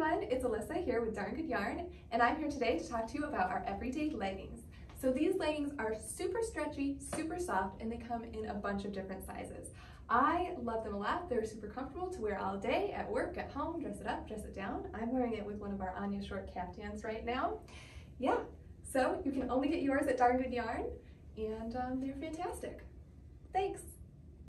everyone, it's Alyssa here with Darn Good Yarn, and I'm here today to talk to you about our everyday leggings. So these leggings are super stretchy, super soft, and they come in a bunch of different sizes. I love them a lot. They're super comfortable to wear all day, at work, at home, dress it up, dress it down. I'm wearing it with one of our Anya short caftans right now. Yeah, so you can only get yours at Darn Good Yarn, and um, they're fantastic. Thanks.